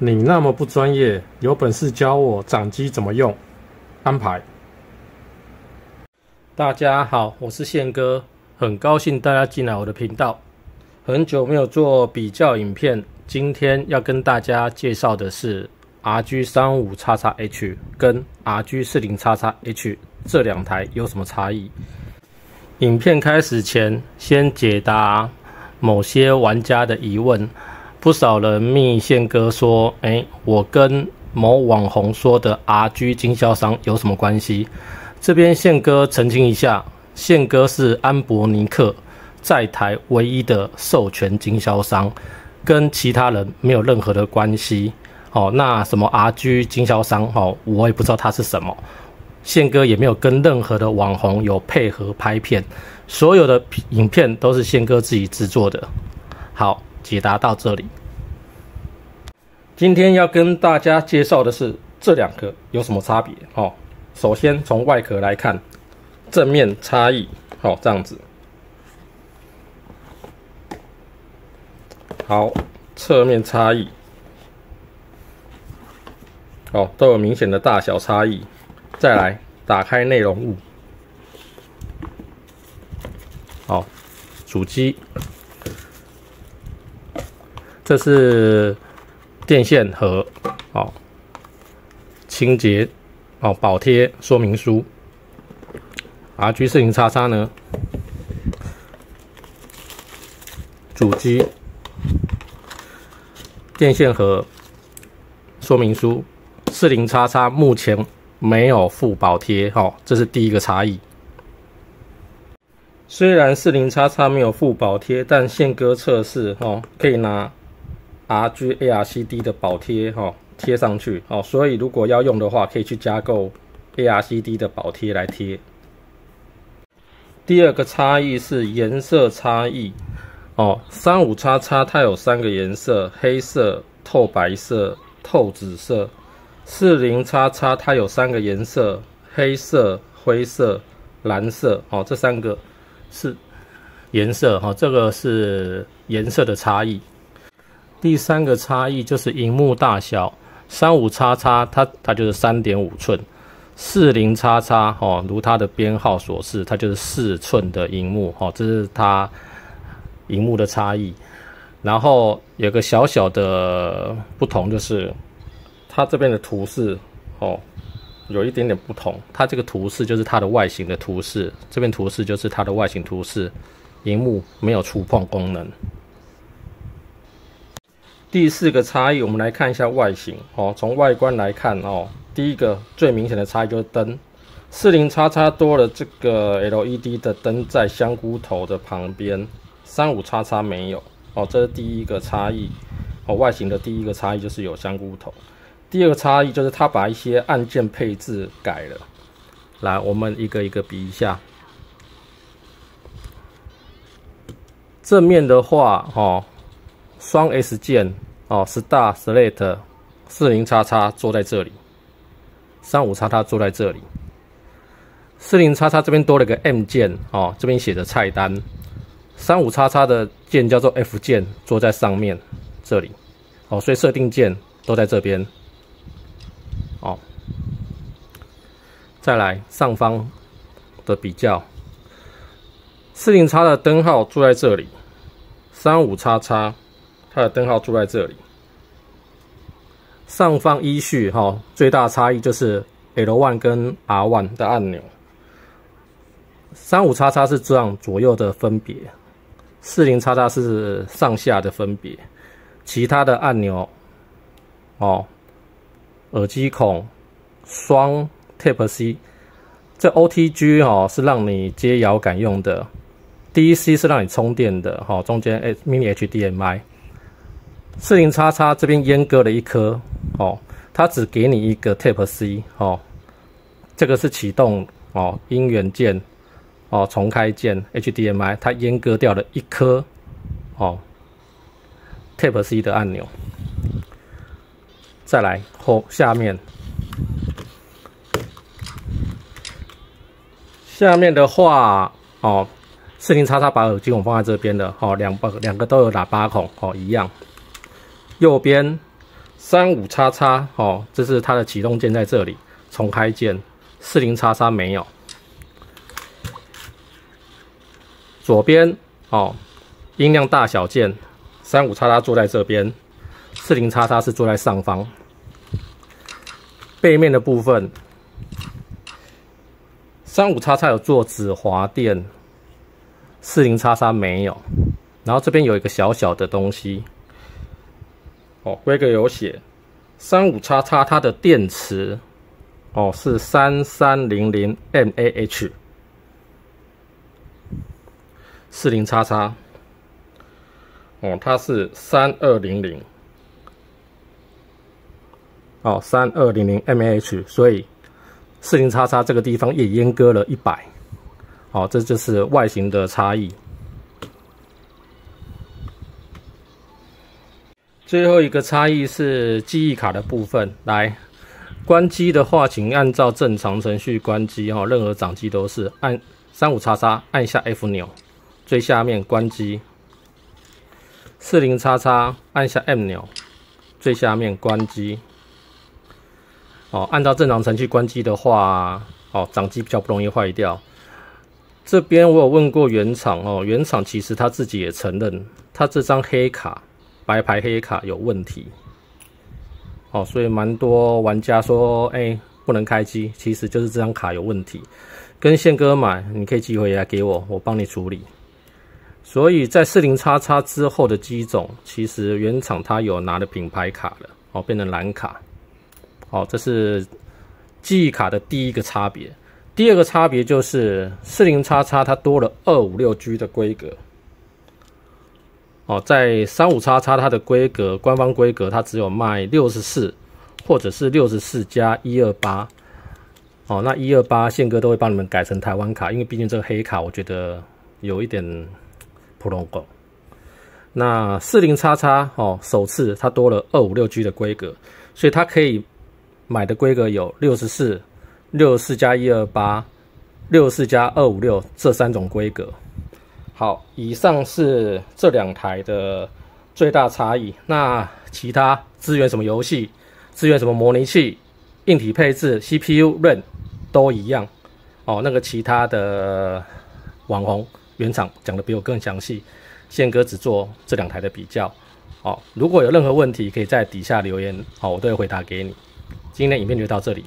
你那么不专业，有本事教我掌机怎么用？安排。大家好，我是宪哥，很高兴大家进来我的频道。很久没有做比较影片，今天要跟大家介绍的是 RG 三五叉叉 H 跟 RG 四零叉叉 H 这两台有什么差异。影片开始前，先解答某些玩家的疑问。不少人密宪哥说：“哎，我跟某网红说的 RG 经销商有什么关系？”这边宪哥澄清一下，宪哥是安博尼克在台唯一的授权经销商，跟其他人没有任何的关系。哦，那什么 RG 经销商？哦，我也不知道他是什么。宪哥也没有跟任何的网红有配合拍片，所有的影片都是宪哥自己制作的。好。解答到这里。今天要跟大家介绍的是这两个有什么差别？哦，首先从外壳来看，正面差异，好这样子。好，侧面差异，哦都有明显的大小差异。再来打开内容物，好，主机。这是电线盒，哦，清洁，哦，保贴说明书。RG 四零叉叉呢？主机电线盒说明书，四零叉叉目前没有附保贴，哦，这是第一个差异。虽然四零叉叉没有附保贴，但宪哥测试，哦，可以拿。RG ARCD 的保贴哈贴上去哦，所以如果要用的话，可以去加购 ARCD 的保贴来贴。第二个差异是颜色差异哦，三五叉叉它有三个颜色：黑色、透白色、透紫色。四零叉叉它有三个颜色：黑色、灰色、蓝色。哦，这三个是颜色哈，这个是颜色的差异。第三个差异就是荧幕大小，三五叉叉它它就是三点五寸，四零叉叉哦，如它的编号所示，它就是四寸的荧幕哦，这是它荧幕的差异。然后有个小小的不同就是，它这边的图示哦，有一点点不同。它这个图示就是它的外形的图示，这边图示就是它的外形图示，荧幕没有触碰功能。第四个差异，我们来看一下外形哦。从外观来看哦，第一个最明显的差异就是灯，四零叉叉多了这个 LED 的灯在香菇头的旁边，三五叉叉没有哦，这是第一个差异哦。外形的第一个差异就是有香菇头，第二个差异就是它把一些按键配置改了。来，我们一个一个比一下，正面的话哦。双 S 键哦，Star Select 四零叉叉坐在这里，三五叉叉坐在这里，四零叉叉这边多了个 M 键哦，这边写着菜单，三五叉叉的键叫做 F 键，坐在上面这里哦，所以设定键都在这边哦。再来上方的比较，四零叉的灯号坐在这里，三五叉叉。它的灯号住在这里，上方依序哈，最大差异就是 L one 跟 R one 的按钮，三五叉叉是这样左右的分别，四零叉叉是上下的分别，其他的按钮哦，耳机孔双 Type C，这 OTG 哦是让你接摇杆用的，DC 是让你充电的哈，中间 Mini HDMI。四零叉叉这边阉割了一颗哦，它只给你一个 Type C 哦，这个是启动哦，音源键哦，重开键 HDMI，它阉割掉了一颗哦，Type C 的按钮。再来后下面，下面的话哦，四零叉叉把耳机孔放在这边的哦，两把两个都有喇叭孔哦，一样。右边三五叉叉哦，这是它的启动键在这里，重开键。四零叉叉没有。左边哦，音量大小键，三五叉叉坐在这边，四零叉叉是坐在上方。背面的部分，三五叉叉有做止滑垫，四零叉叉没有。然后这边有一个小小的东西，哦，规格有写，三五叉叉它的电池，哦是三三零零 mAh。四零叉叉，哦，它是三二零零，哦，三二零零 mAh，所以四零叉叉这个地方也阉割了一百，哦，这就是外形的差异。最后一个差异是记忆卡的部分，来关机的话，请按照正常程序关机哈，任何掌机都是按三五叉叉按下 F 钮。最下面关机，四零叉叉按下 M 钮，最下面关机。哦，按照正常程序关机的话，哦，掌机比较不容易坏掉。这边我有问过原厂哦，原厂其实他自己也承认，他这张黑卡白牌黑卡有问题。哦，所以蛮多玩家说，哎，不能开机，其实就是这张卡有问题。跟宪哥买，你可以寄回来给我，我帮你处理。所以在四零叉叉之后的机种，其实原厂它有拿的品牌卡了，哦，变成蓝卡，哦，这是记忆卡的第一个差别。第二个差别就是四零叉叉它多了二五六 G 的规格，哦，在三五叉叉它的规格官方规格它只有卖六十四或者是六十四加一二八，哦，那一二八宪哥都会帮你们改成台湾卡，因为毕竟这个黑卡我觉得有一点。普通狗，那四零叉叉哦，首次它多了二五六 G 的规格，所以它可以买的规格有六十四、六十四加一二八、六十四加二五六这三种规格。好，以上是这两台的最大差异。那其他支援什么游戏、支援什么模拟器、硬体配置、CPU、RAM 都一样哦。那个其他的网红。原厂讲的比我更详细，宪哥只做这两台的比较。好，如果有任何问题，可以在底下留言，好，我都会回答给你。今天影片就到这里。